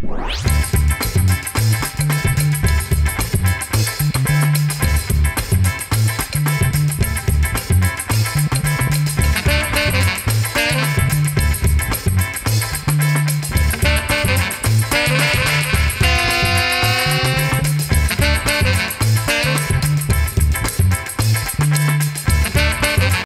Música